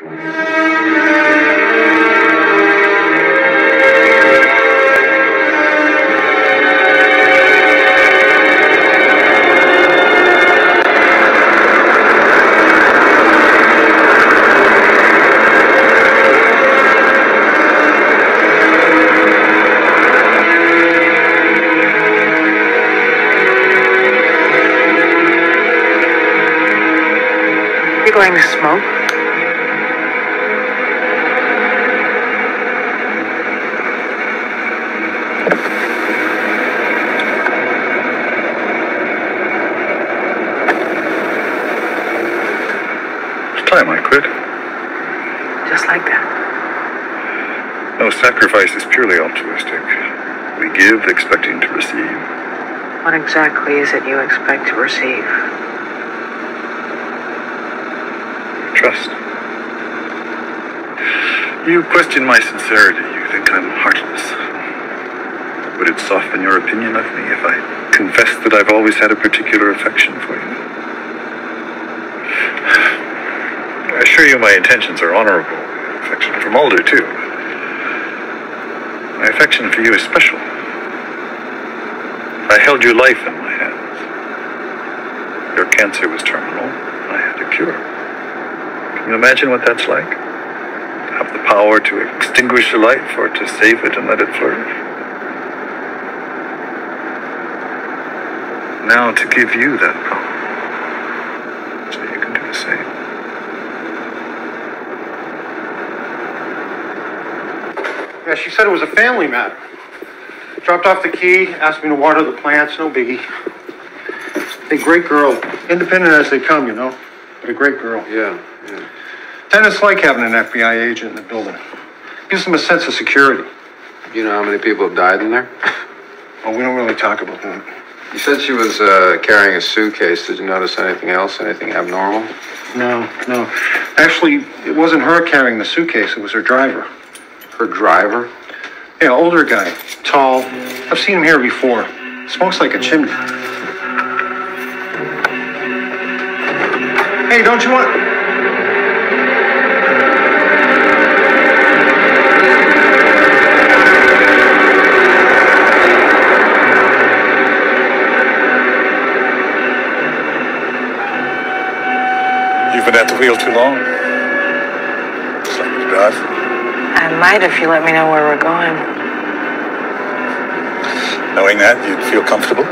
Going to smoke? Time I quit. Just like that. No sacrifice is purely altruistic. We give expecting to receive. What exactly is it you expect to receive? Trust. You question my sincerity. You think I'm heartless. Would it soften your opinion of me if I confessed that I've always had a particular affection for you? Assure you my intentions are honorable. Affection for Mulder, too. My affection for you is special. I held your life in my hands. Your cancer was terminal. I had a cure. Can you imagine what that's like? Have the power to extinguish a life or to save it and let it flourish? Now to give you that power. So you can do the same. Yeah, she said it was a family matter. Dropped off the key, asked me to water the plants, no biggie. A great girl. Independent as they come, you know, but a great girl. Yeah, yeah. Tenants like having an FBI agent in the building. Gives them a sense of security. You know how many people have died in there? Well, we don't really talk about that. You said she was uh, carrying a suitcase. Did you notice anything else? Anything abnormal? No, no. Actually, it wasn't her carrying the suitcase, it was her driver. Her driver? Yeah, older guy, tall. I've seen him here before. Smokes like a chimney. Hey, don't you want. You've been at the wheel too long. Just like to drive. I might if you let me know where we're going. Knowing that, you'd feel comfortable.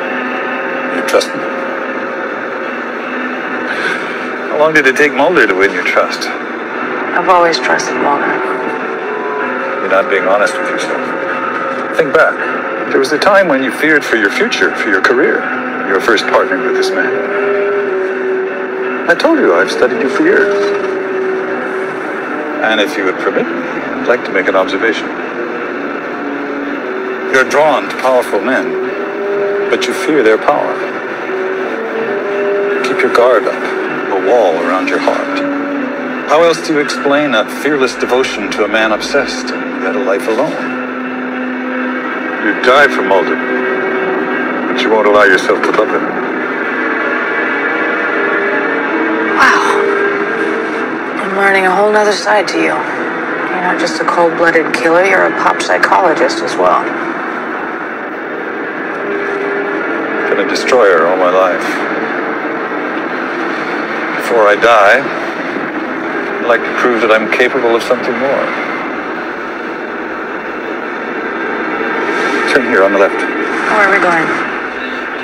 You'd trust me. How long did it take Mulder to win your trust? I've always trusted Mulder. You're not being honest with yourself. Think back. There was a time when you feared for your future, for your career. Your first partnering with this man. I told you I've studied you for years. And if you would permit me, I'd like to make an observation. You're drawn to powerful men, but you fear their power. Keep your guard up, a wall around your heart. How else do you explain that fearless devotion to a man obsessed and yet a life alone? You die for Mulder, but you won't allow yourself to love him. Wow. I'm learning a whole nother side to you. You're not just a cold-blooded killer, you're a pop psychologist as well. Been a destroyer all my life. Before I die, I'd like to prove that I'm capable of something more. Turn here on the left Where are we going?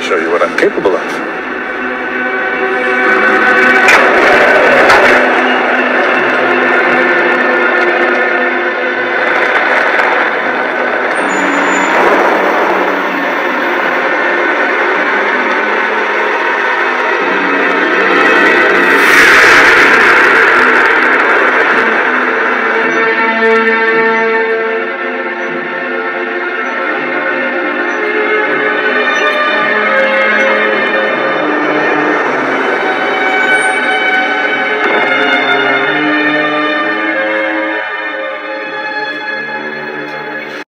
to show you what I'm capable of.